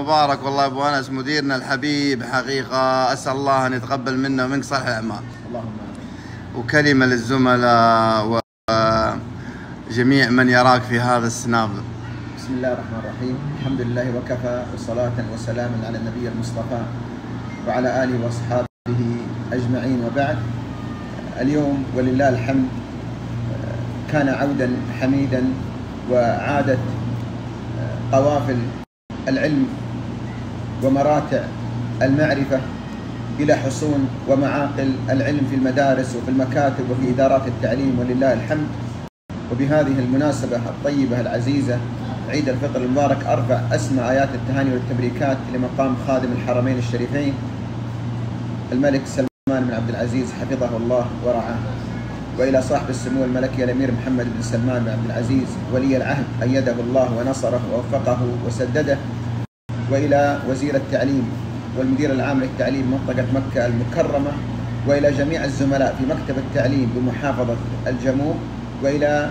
مبارك والله أبو أنس مديرنا الحبيب حقيقة أسأل الله أن يتقبل منا ومنك صالح الأعمال. اللهم وكلمة للزملاء وجميع من يراك في هذا السناب. بسم الله الرحمن الرحيم. الحمد لله وكفى وصلاة وسلاما على النبي المصطفى وعلى آله وأصحابه أجمعين. وبعد اليوم ولله الحمد كان عودا حميدا وعادت قوافل العلم ومراتع المعرفة إلى حصون ومعاقل العلم في المدارس وفي المكاتب وفي إدارات التعليم ولله الحمد. وبهذه المناسبة الطيبة العزيزة عيد الفطر المبارك أرفع أسمى آيات التهاني والتبريكات لمقام خادم الحرمين الشريفين الملك سلمان بن عبد العزيز حفظه الله ورعاه وإلى صاحب السمو الملكي الأمير محمد بن سلمان بن عبد العزيز ولي العهد أيده الله ونصره ووفقه وسدده. وإلى وزير التعليم والمدير العام للتعليم منطقة مكة المكرمة وإلى جميع الزملاء في مكتب التعليم بمحافظة الجموم وإلى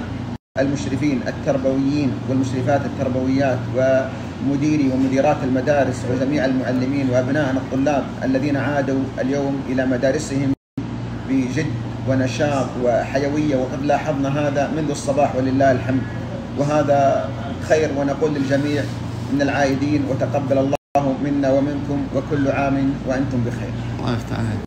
المشرفين التربويين والمشرفات التربويات ومديري ومديرات المدارس وجميع المعلمين وأبنائنا الطلاب الذين عادوا اليوم إلى مدارسهم بجد ونشاط وحيوية وقد لاحظنا هذا منذ الصباح ولله الحمد. وهذا خير ونقول للجميع من العائدين وتقبل الله منا ومنكم وكل عام وأنتم بخير. الله يفتح عليك.